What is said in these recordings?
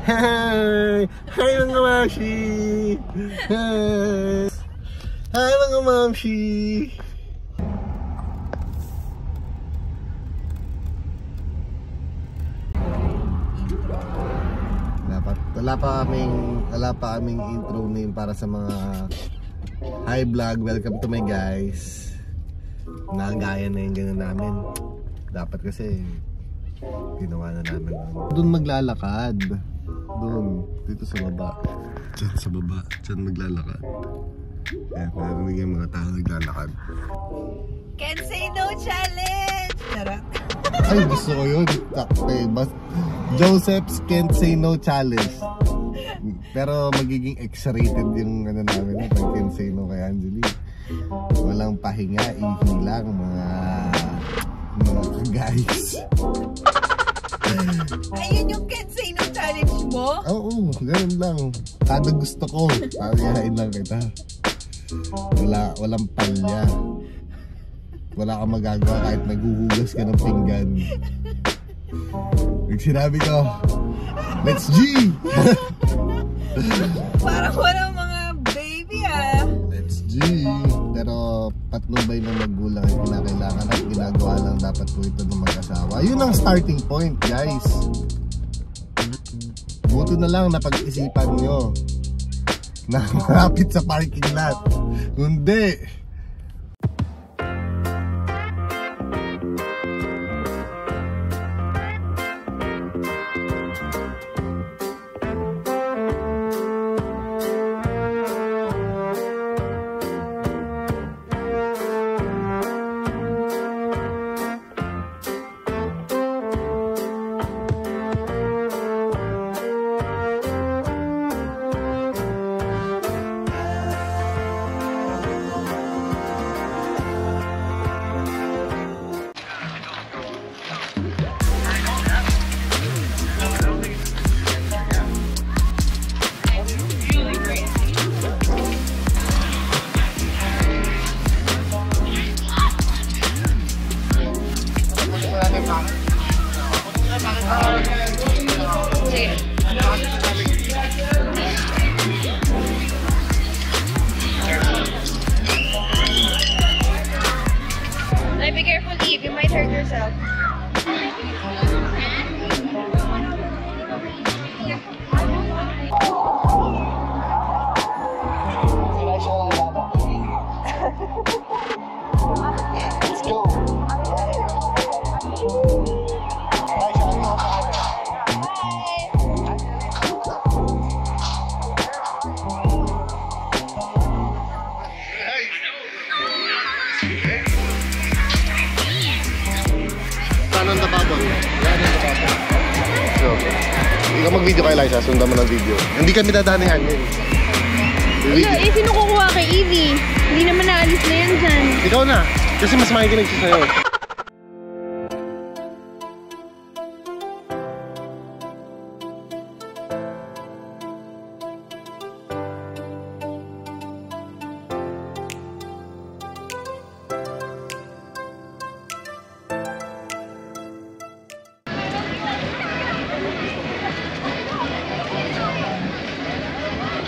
Hi! Hi mga mamshi! Hi! Hi mga mamshi! Dapat, wala pa kaming, wala pa kaming intro name para sa mga Hi vlog, welcome to my guys Nagaya na yung ganun namin Dapat kasi Ginawa na namin Doon maglalakad. Doon, dito sa baba. Diyan sa baba, diyan maglalakad. Ayan, narinig yung mga tao naglalakad. Can't say no challenge! Charot. Ay, gusto ko yun. Takpe, bas Joseph's Can't Say No Challenge. Pero magiging X-rated yung ano namin Pag Can't Say No kay Angeli Walang pahinga, ihilang mga guys Ayun yung can't say no challenge mo? Oo, ganun lang. Kada gusto ko, pawihain lang kita. Wala, walang palya. Wala kang magagawa kahit naghuhugas ka ng pinggan. Pag sinabi ko, Let's G! Parang walang Pero patnubay ng magulang ang kinakailangan at ginagawa lang dapat po ito ng mag-asawa. Yun ang starting point, guys. Buto na lang na pag-isipan nyo na malapit sa parking lot. Kundi, Yan ang tababon. So, hindi ka mag-video kay Liza, sundan mo ng video. Hindi kami dadanihan yun. Wala, eh, sino kukuha kay Evie? Hindi naman naalis na yan dyan. Ikaw na, kasi mas makikinig siya sa'yo.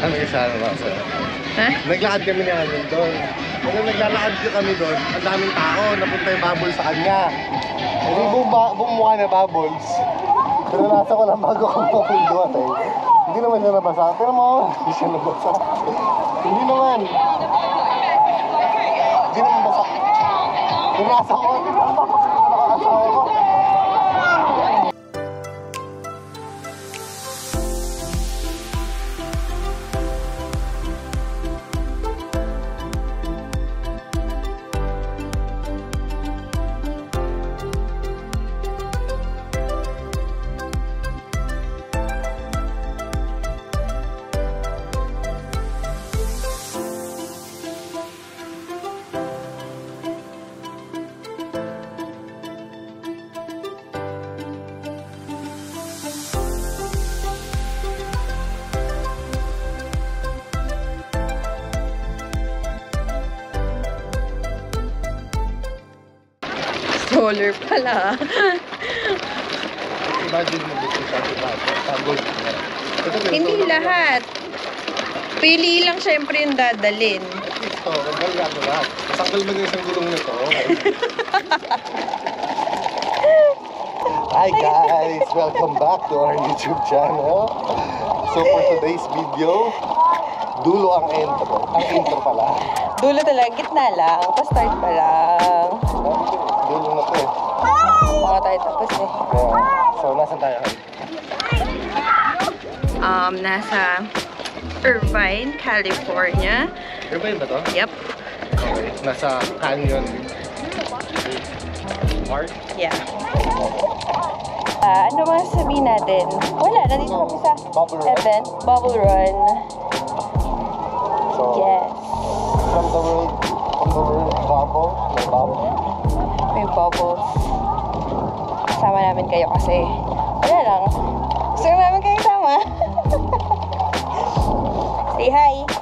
Ano yung sana ba sa'yo? Ha? Naglakad kami ni Anon doon. Kung naglalakad ka kami doon, ang daming tao, napunta yung bubbles sa kanya. Hindi buong, ba buong mukha na bubbles. Pero nasa ko lang bago ko mapulduat eh. Hindi naman siya nabasa. Pero mo, hindi siya nabasa. hindi naman. Hindi naman basa. Pero nasa ko, hindi naman nakakasawa ko. Stroller pala. Imagine mo dito sa. Tanggol. Hindi lahat. Pili lang syempre yung dadalin. Ito, hanggang gato lahat. Masanggal mo na isang gulong nito. Hi guys! Welcome back to our YouTube channel. So for today's video, dulo ang intro. Ang intro pala. Dulo talaga, gitna lang. Pa-start pa lang. Tayo tapos eh. So nasan tayo? Um, nasa Irvine, California. Irvine ba to? Yep. Okay. Nasa Canyon Park. Yeah. Ah, ano mga sabihin natin? Wala, nandito kami sa Bubble Run. event, Bubble Run. So, Yes. from the world, from the world bubble, may bubble. May bubbles. Sama namin kayo kasi wala lang. Gusto namin kayo sama. Say hi.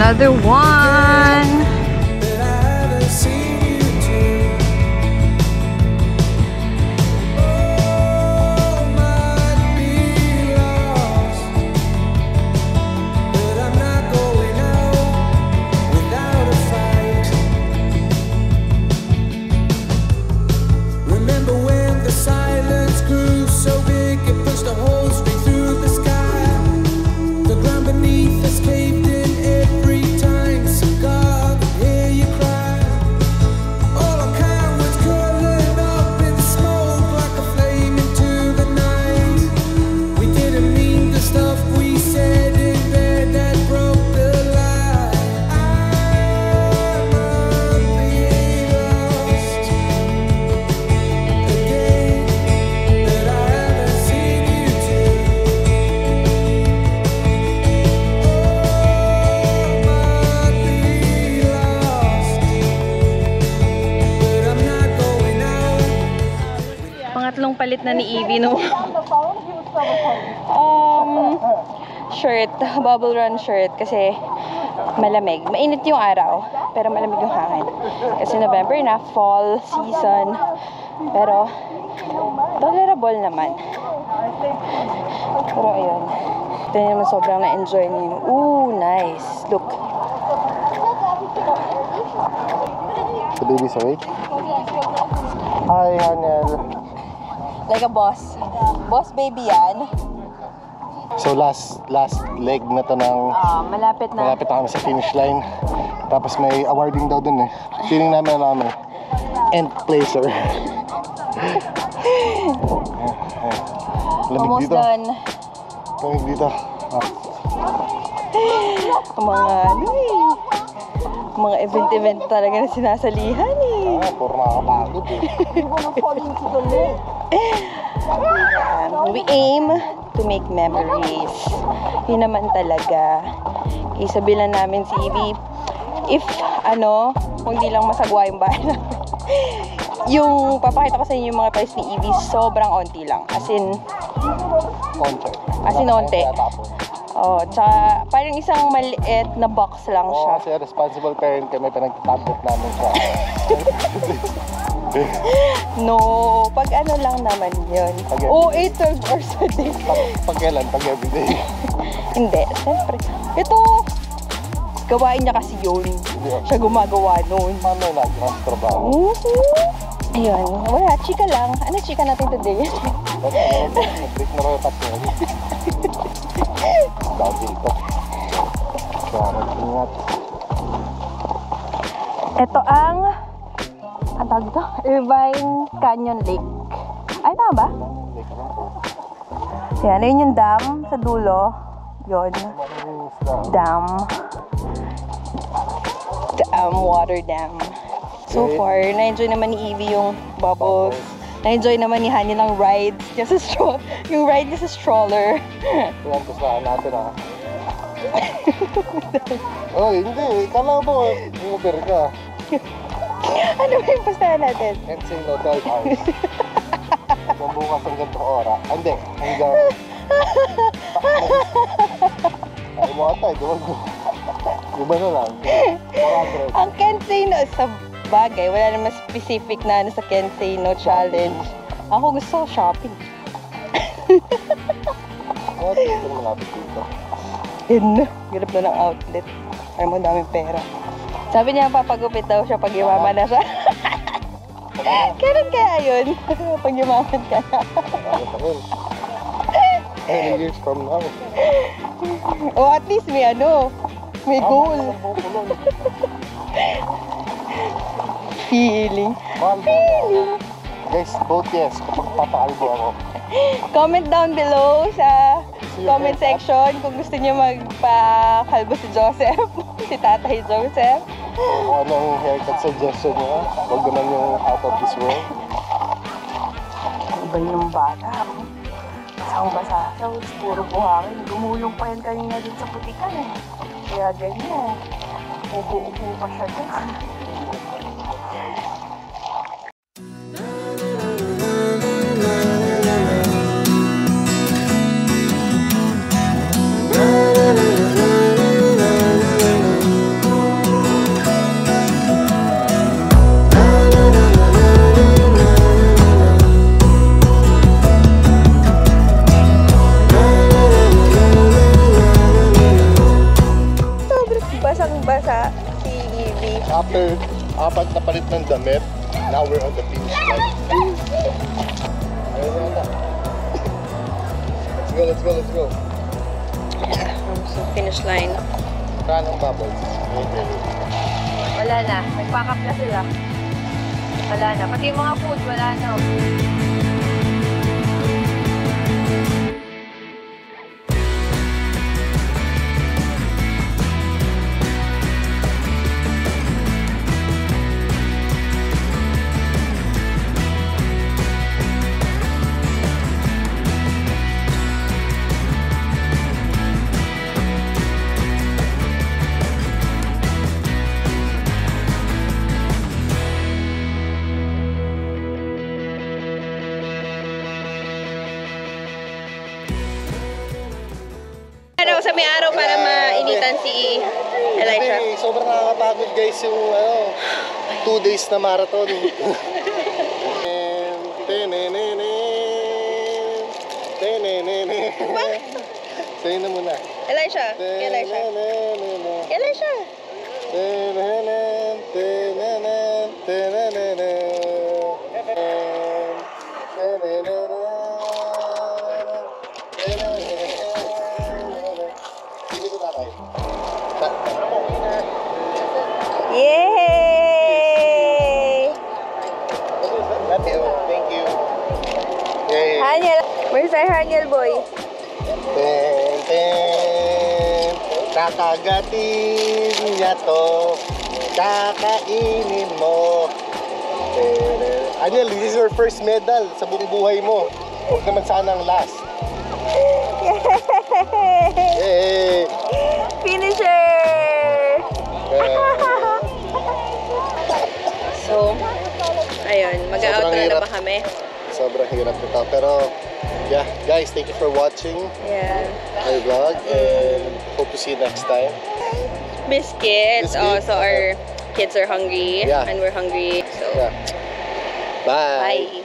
Another one. Evie no. um, shirt, bubble run shirt kasi malamig. Mainit yung araw, pero malamig yung hangin. Kasi November na, fall season. Pero, tolerable naman. Pero ayun. Ito naman sobrang na-enjoy niyo. Ooh, nice. Look. The baby's awake. Hi, Hanel. Like a boss. Boss baby yan. So last last leg na to ng Ah, malapit na. malapit na kami sa finish line. Tapos may awarding daw dun eh. Feeling namin na namin. End placer. Lamig Almost dito. done. Lamig dito. Ah, Ang mga ano eh. Mga event-event talaga na sinasalihan puro nakakapagod eh. Um, we aim to make memories. Yun naman talaga. Isabilan namin si Evie, if ano, kung di lang masagwa yung bahay namin. yung papakita ko sa inyo yung mga toys ni Evie, sobrang onti lang. As in, Konti. As in, onti. Oh, tsaka parang isang maliit na box lang Oo, siya. kasi responsible parent kami, pinagtatablet namin siya. No, pag ano lang naman yun. Oo, 8, 12 hours a day. pag, pag kailan? Pag everyday. Hindi, siyempre. Ito, gawain niya kasi yun. Siya gumagawa nun. Paano na nag trabaho? Mhm. Ayun, wala, chika lang. Ano chika natin today? Nag-break na rin tatlo. Dahil dito. Kaya ingat. Ito ang, ang tawag dito? Irvine Canyon Lake. Ay, tama ba? Yan, ayun yung dam sa dulo. Yon. Dam. Dam, water dam. So far, na-enjoy naman ni Evie yung bubbles. Na-enjoy naman ni Hani lang rides niya sa stroller. Yung ride niya sa stroller. Yan, pusahan natin ah. oh, hindi. Kala mo, Uber ka. ano ba yung pustahan natin? Can't say no 12 hours. Hanggang bukas hanggang 2 ora. Ah, Hindi, hanggang... Ay mo atay, doon. Iba na lang. 400. Ang can't say no sa bagay, wala naman specific na ano sa can't say no challenge. Ako gusto ko shopping. What? Ito malapit dito. Yun na. Hirap na ng outlet. Ay mo, daming pera. Sabi niya, papagupit daw siya pag yumaman na siya. Kailan kaya yun? pag yumaman ka na. 10 years from now. o at least may ano, may goal. Feeling. Ako. Guys, vote yes kapag papaalbo ako. Comment down below sa comment section kung gusto niyo magpakalbo si Joseph, si Tatay Joseph. Anong haircut suggestion niyo, huwag naman yung out of this world. Iba yung bata. Basang basa siya, puro buhangin. Gumulong pa yan kanina dun sa putikan eh. Kaya ganyan. Ubo-ubo pa siya dun. go, let's go, let's go. So, finish line. Kanang bubbles. Okay. Wala na. Nag-pack up na sila. Wala na. Pati yung mga food, wala na. Mainitan si Elisha? Hindi, sobrang nakakapagod guys yung ano, two days na marathon. Sa'yo na muna. Elisha, Elisha. Tenenenen, Elisha. Where's our Haniel boy? Ten, ten. Kakagatin niya to. Kakainin mo. Ten. Aniel, this is your first medal sa buong buhay mo. Huwag naman sana ang last. Yay! Finisher! So, ayun, Sobrang na hirap. ba kami? sobrang hirap nito. Pero, yeah, guys, thank you for watching Yeah. our vlog and hope to see you next time. Biscuits. Biscuit, Oh, so our kids are hungry Yeah. and we're hungry. So, Yeah. Bye. bye.